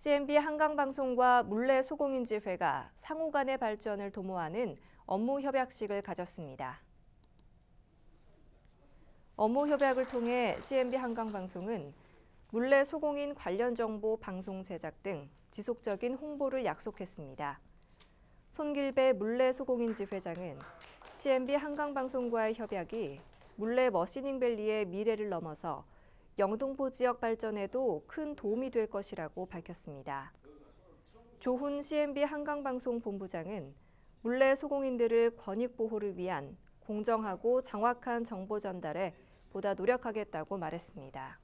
CNB 한강방송과 물레 소공인지회가 상호 간의 발전을 도모하는 업무 협약식을 가졌습니다. 업무 협약을 통해 CNB 한강방송은 물레 소공인 관련 정보 방송 제작 등 지속적인 홍보를 약속했습니다. 손길배 물레 소공인지 회장은 CNB 한강방송과의 협약이 물레 머시닝밸리의 미래를 넘어서 영등포 지역 발전에도 큰 도움이 될 것이라고 밝혔습니다. 조훈 CNB 한강방송 본부장은 물레 소공인들의 권익 보호를 위한 공정하고 정확한 정보 전달에 보다 노력하겠다고 말했습니다.